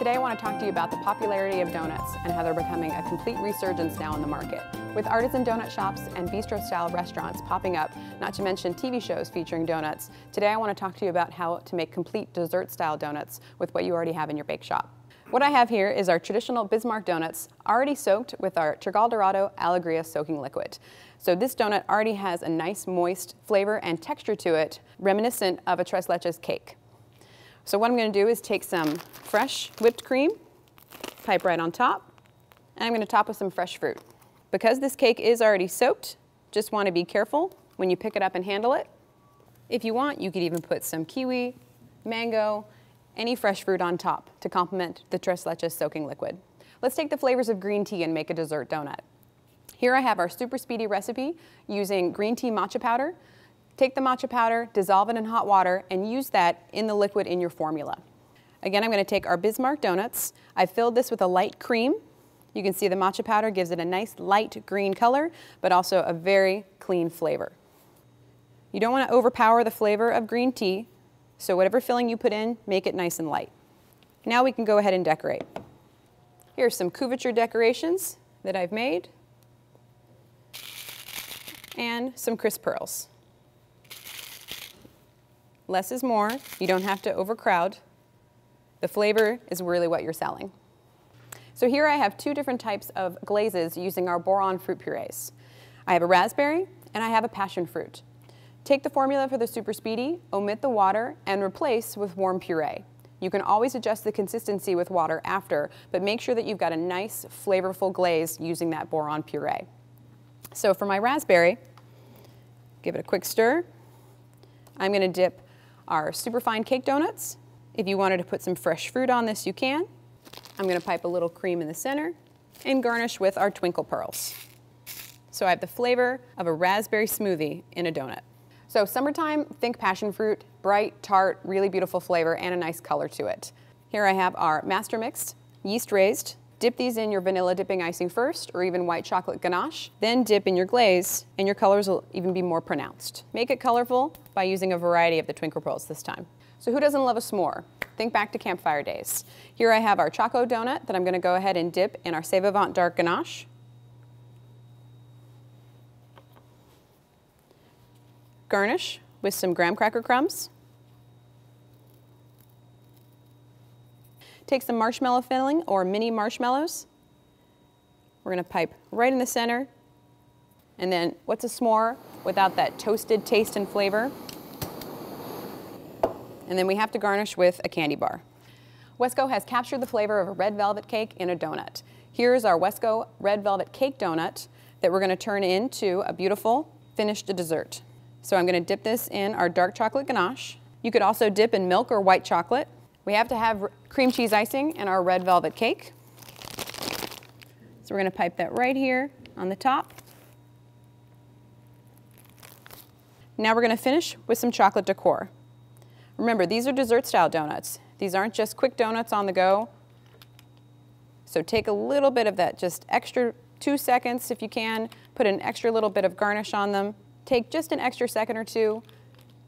Today I want to talk to you about the popularity of donuts and how they're becoming a complete resurgence now in the market. With artisan donut shops and bistro-style restaurants popping up, not to mention TV shows featuring donuts, today I want to talk to you about how to make complete dessert-style donuts with what you already have in your bake shop. What I have here is our traditional Bismarck donuts, already soaked with our Trigal Dorado Alegria soaking liquid. So this donut already has a nice moist flavor and texture to it, reminiscent of a tres leches cake. So what I'm going to do is take some fresh whipped cream, pipe right on top, and I'm going to top with some fresh fruit. Because this cake is already soaked, just want to be careful when you pick it up and handle it. If you want, you could even put some kiwi, mango, any fresh fruit on top to complement the tres leches soaking liquid. Let's take the flavors of green tea and make a dessert donut. Here I have our super speedy recipe using green tea matcha powder. Take the matcha powder, dissolve it in hot water, and use that in the liquid in your formula. Again, I'm going to take our Bismarck donuts. I filled this with a light cream. You can see the matcha powder gives it a nice light green color, but also a very clean flavor. You don't want to overpower the flavor of green tea, so whatever filling you put in, make it nice and light. Now we can go ahead and decorate. Here's some couverture decorations that I've made and some crisp pearls. Less is more. You don't have to overcrowd. The flavor is really what you're selling. So here I have two different types of glazes using our Boiron fruit purees. I have a raspberry and I have a passion fruit. Take the formula for the Super Speedy, omit the water, and replace with warm puree. You can always adjust the consistency with water after, but make sure that you've got a nice, flavorful glaze using that Boiron puree. So for my raspberry, give it a quick stir. I'm going to dip our superfine cake donuts. If you wanted to put some fresh fruit on this, you can. I'm going to pipe a little cream in the center and garnish with our twinkle pearls. So I have the flavor of a raspberry smoothie in a donut. So summertime, think passion fruit, bright, tart, really beautiful flavor and a nice color to it. Here I have our master mix, yeast raised. Dip these in your vanilla dipping icing first or even white chocolate ganache. Then dip in your glaze and your colors will even be more pronounced. Make it colorful by using a variety of the twinkle pearls this time. So who doesn't love a s'more? Think back to campfire days. Here I have our Choco donut that I'm gonna go ahead and dip in our Save Avant dark ganache. Garnish with some graham cracker crumbs. Take some marshmallow filling or mini marshmallows. We're going to pipe right in the center. And then what's a s'more without that toasted taste and flavor? And then we have to garnish with a candy bar. Westco has captured the flavor of a red velvet cake in a donut. Here's our Westco red velvet cake donut that we're going to turn into a beautiful finished dessert. So I'm going to dip this in our dark chocolate ganache. You could also dip in milk or white chocolate. We have to have cream cheese icing in our red velvet cake. So we're going to pipe that right here on the top. Now we're going to finish with some chocolate decor. Remember, these are dessert style donuts. These aren't just quick donuts on the go. So take a little bit of that, just extra two seconds if you can, put an extra little bit of garnish on them, Take just an extra second or two,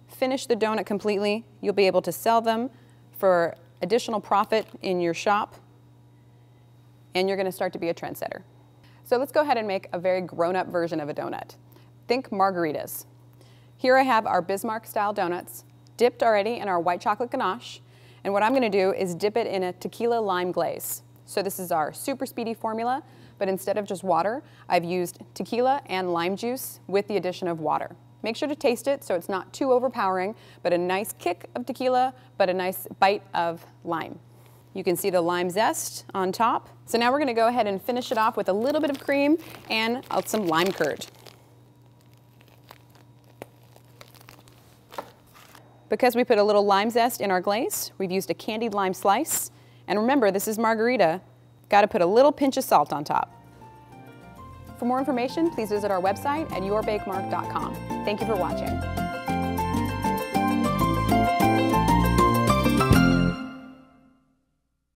finish the donut completely. You'll be able to sell them for additional profit in your shop, and you're gonna start to be a trendsetter. So let's go ahead and make a very grown-up version of a donut. Think margaritas. Here I have our Bismarck style donuts, dipped already in our white chocolate ganache, and what I'm gonna do is dip it in a tequila lime glaze. So this is our super speedy formula but instead of just water, I've used tequila and lime juice with the addition of water. Make sure to taste it so it's not too overpowering, but a nice kick of tequila, but a nice bite of lime. You can see the lime zest on top. So now we're gonna go ahead and finish it off with a little bit of cream and uh, some lime curd. Because we put a little lime zest in our glaze, we've used a candied lime slice. And remember, this is margarita, Got to put a little pinch of salt on top. For more information, please visit our website at yourbakemark.com. Thank you for watching.